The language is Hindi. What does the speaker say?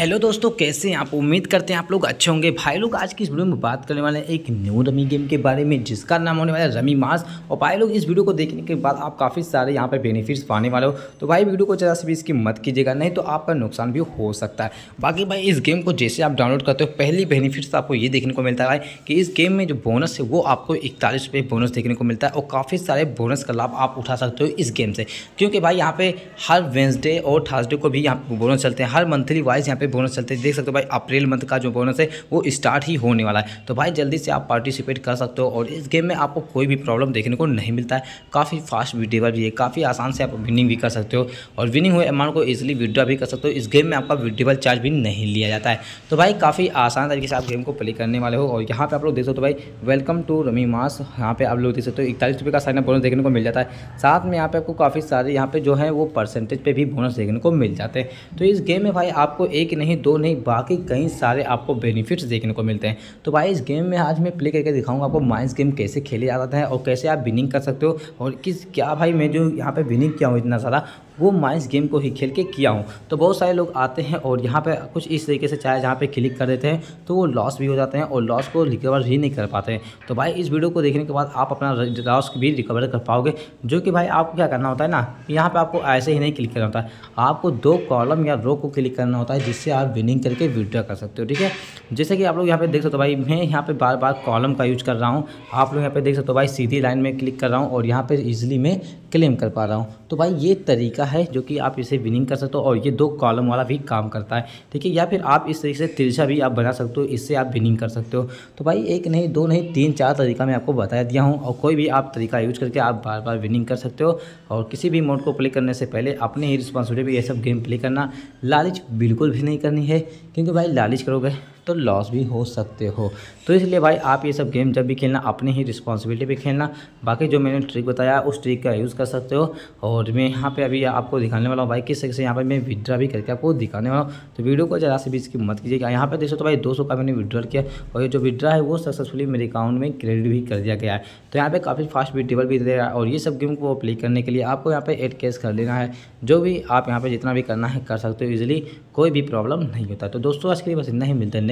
हेलो दोस्तों, कैसे हैं आप? उम्मीद करते हैं आप लोग अच्छे होंगे। भाई लोग, आज की इस वीडियो में बात करने वाले हैं एक न्यू रमी गेम के बारे में, जिसका नाम होने वाला है रमी मास और भाई लोग, इस वीडियो को देखने के बाद आप काफ़ी सारे यहाँ पर बेनिफिट्स पाने वाले हो। तो भाई, वीडियो को ज़रा से भी इसकी मत कीजिएगा, नहीं तो आपका नुकसान भी हो सकता है। बाकी भाई, इस गेम को जैसे आप डाउनलोड करते हो, पहली बेनिफिट्स आपको ये देखने को मिलता है कि इस गेम में जो बोनस है, वो आपको इकतालीस रुपये बोनस देखने को मिलता है। और काफ़ी सारे बोनस का लाभ आप उठा सकते हो इस गेम से। क्योंकि भाई, यहाँ पर हर वेंसडे और थर्सडे को भी यहाँ बोनस चलते हैं। हर मंथली वाइज यहाँ पे बोनस चलते देख सकते हो भाई, अप्रैल मंथ का जो बोनस है, वो स्टार्ट ही होने वाला है। तो भाई, जल्दी से आप पार्टिसिपेट कर सकते हो और इस गेम में आपको कोई भी प्रॉब्लम देखने को नहीं मिलता है। काफ़ी फास्ट विड्रेबल भी है, काफ़ी आसान से आप विनिंग भी कर सकते हो और विनिंग हुए अमाउंट को ईजिली विड्रॉ भी कर सकते हो। इस गेम में आपका विड्रेबल चार्ज भी नहीं लिया जाता है। तो भाई, काफ़ी आसान तरीके से आप गेम को प्ले करने वाले हो और यहाँ पर आप लोग देख सकते हो भाई वेलकम टू रमी मास यहाँ पे आप लोग देख सकते हो, इकतालीस रुपये का साइनअप बोनस देखने को मिल जाता है। साथ में यहाँ पे आपको काफ़ी सारे यहाँ पे जो है, वो परसेंटेज पे भी बोनस देखने को मिल जाते हैं। तो इस गेम में भाई, आपको एक नहीं, दो नहीं, बाकी कई सारे आपको बेनिफिट्स देखने को मिलते हैं। तो भाई, इस गेम में आज मैं प्ले करके दिखाऊँगा आपको माइंस गेम कैसे खेले जाता है और कैसे आप विनिंग कर सकते हो और किस, क्या भाई, मैं जो यहाँ पे विनिंग किया हूँ इतना सारा वो मैं इस गेम को ही खेल के किया हूँ। तो बहुत सारे लोग आते हैं और यहाँ पे कुछ इस तरीके से चाहे जहाँ पे क्लिक कर देते हैं तो वो लॉस भी हो जाते हैं और लॉस को रिकवर ही नहीं कर पाते हैं। तो भाई, इस वीडियो को देखने के बाद आप अपना लॉस भी रिकवर कर पाओगे, जो कि भाई आपको क्या करना होता है ना, यहाँ पर आपको ऐसे ही नहीं क्लिक करना होता है। आपको दो कॉलम या रो को क्लिक करना होता है, जिससे आप विनिंग करके विड्रॉ कर सकते हो, ठीक है? जैसे कि आप लोग यहाँ पे देख सकते हो भाई, मैं यहाँ पे बार बार कॉलम का यूज़ कर रहा हूँ। आप लोग यहाँ पे देख सकते हो भाई, सीधी लाइन में क्लिक कर रहा हूँ और यहाँ पे इजीली मैं क्लेम कर पा रहा हूँ। तो भाई, ये तरीका है जो कि आप इसे विनिंग कर सकते हो और ये दो कॉलम वाला भी काम करता है। ठीक है या फिर आप इस तरीके से तिरछा भी आप बना सकते हो, इससे आप विनिंग कर सकते हो। तो भाई, एक नहीं, दो नहीं, तीन, चार तरीका मैं आपको बता दिया हूँ और कोई भी आप तरीका यूज़ करके आप बार बार विनिंग कर सकते हो और किसी भी मोड को प्ले करने से पहले अपने ही रिस्पॉन्सिबिलिटी ये सब गेम प्ले करना लालच बिल्कुल भी नहीं करनी है। क्योंकि भाई, लालच करोगे तो लॉस भी हो सकते हो। तो इसलिए भाई आप ये सब गेम जब भी खेलना, अपनी ही रिस्पॉन्सिबिलिटी पे खेलना। बाकी जो मैंने ट्रिक बताया, उस ट्रिक का यूज़ कर सकते हो। और मैं यहाँ पे अभी आपको दिखाने वाला हूँ भाई, किस से यहाँ पर मैं विड्रा भी करके आपको दिखाने वाला हूँ। तो वीडियो को ज़रा से भी इसकी मत कीजिएगा। यहाँ पर देखो तो भाई दो सौ का मैंने विड्रॉल किया और ये जो विड्रा है, वो सक्सेसफुली मेरे अकाउंट में क्रेडिट भी कर दिया गया है। तो यहाँ पर काफ़ी फास्ट विड्रेबल भी दे रहा है और ये सब गेम को प्ले करने के लिए आपको यहाँ पर एड कैश कर लेना है। जो भी आप यहाँ पर जितना भी करना है, कर सकते हो ईजिली कोई भी प्रॉब्लम नहीं होता। तो दोस्तों, आज के लिए बस इतना ही। मिलता है